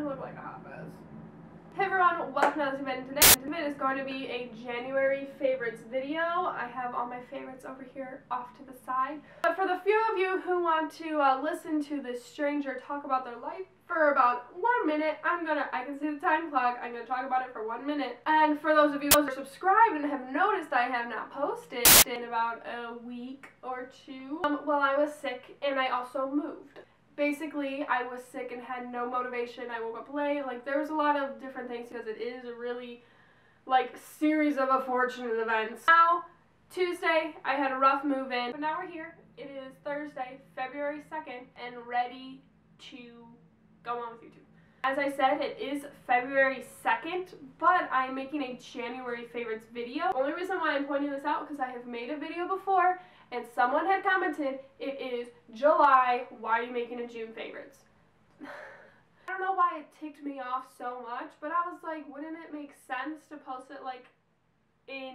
I look like a hot. Hey everyone, welcome to this video today. Today is going to be a January favorites video. I have all my favorites over here off to the side. But for the few of you who want to uh, listen to this stranger talk about their life for about one minute, I'm gonna, I can see the time clock, I'm gonna talk about it for one minute. And for those of you who are subscribed and have noticed I have not posted in about a week or two, um, while I was sick and I also moved basically I was sick and had no motivation. I woke up late. Like there was a lot of different things because it is a really like series of unfortunate events. Now Tuesday I had a rough move in, but now we're here. It is Thursday, February 2nd, and ready to go on with YouTube. As I said, it is February 2nd, but I'm making a January favorites video. Only reason why I'm pointing this out because I have made a video before and someone had commented, it is July, why are you making a June favorites? I don't know why it ticked me off so much, but I was like, wouldn't it make sense to post it like in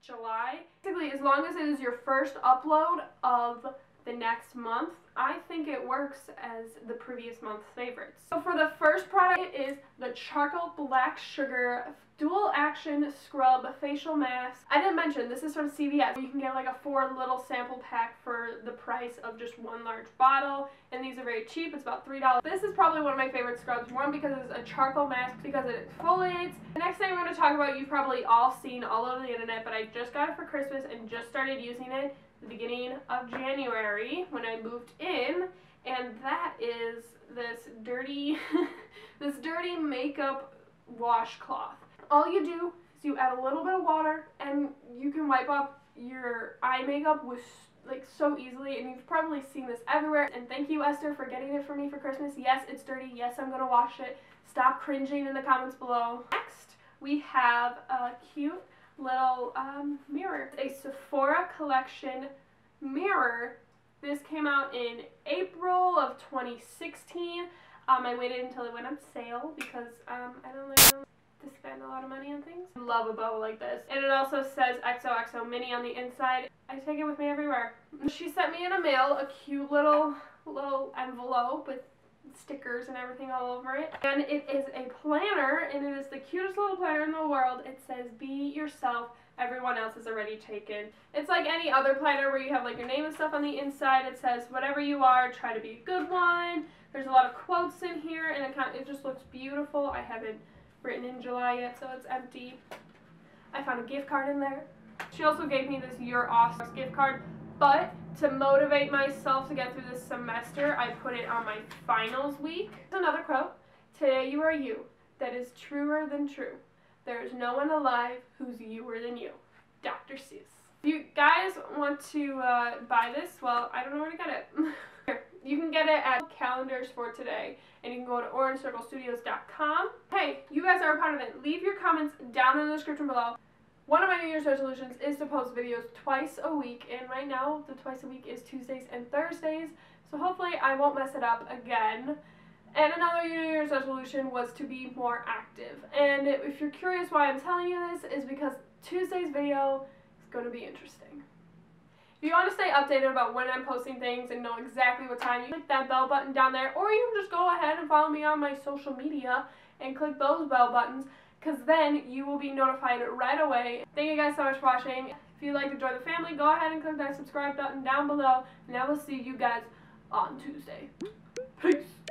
July? Basically, as long as it is your first upload of the next month, I think it works as the previous month's favorites. So for the first product, is the Charcoal Black Sugar Dual Action Scrub Facial Mask. I didn't mention, this is from CVS. You can get like a four little sample pack for the price of just one large bottle. And these are very cheap. It's about $3. This is probably one of my favorite scrubs. One, because it's a charcoal mask, because it exfoliates. The next thing I'm going to talk about, you've probably all seen all over the internet, but I just got it for Christmas and just started using it the beginning of January when I moved in. And that is this dirty, this dirty makeup washcloth all you do is you add a little bit of water and you can wipe up your eye makeup with like so easily and you've probably seen this everywhere and thank you Esther for getting it for me for Christmas. Yes, it's dirty. Yes, I'm to wash it. Stop cringing in the comments below. Next, we have a cute little um, mirror. A Sephora collection mirror. This came out in April of 2016. Um, I waited until it went on sale because um, I don't know to spend a lot of money on things. I love a bow like this. And it also says XOXO Mini on the inside. I take it with me everywhere. She sent me in a mail a cute little little envelope with stickers and everything all over it. And it is a planner, and it is the cutest little planner in the world. It says, be yourself, everyone else is already taken. It's like any other planner where you have like your name and stuff on the inside. It says, whatever you are, try to be a good one. There's a lot of quotes in here, and it, kind of, it just looks beautiful. I haven't written in July yet, so it's empty. I found a gift card in there. She also gave me this You're Awesome gift card, but to motivate myself to get through this semester, I put it on my finals week. Another quote, today you are you, that is truer than true. There is no one alive who's youer than you. Dr. Seuss. If you guys want to uh, buy this, well, I don't know where to get it. You can get it at calendars for today, and you can go to orangecirclestudios.com. Hey, you guys are a part of it. Leave your comments down in the description below. One of my New Year's resolutions is to post videos twice a week, and right now the twice a week is Tuesdays and Thursdays, so hopefully I won't mess it up again. And another New Year's resolution was to be more active. And if you're curious why I'm telling you this, is because Tuesday's video is going to be interesting. If you want to stay updated about when I'm posting things and know exactly what time, you click that bell button down there, or you can just go ahead and follow me on my social media and click those bell buttons, because then you will be notified right away. Thank you guys so much for watching. If you'd like to join the family, go ahead and click that subscribe button down below, and I will see you guys on Tuesday. Peace!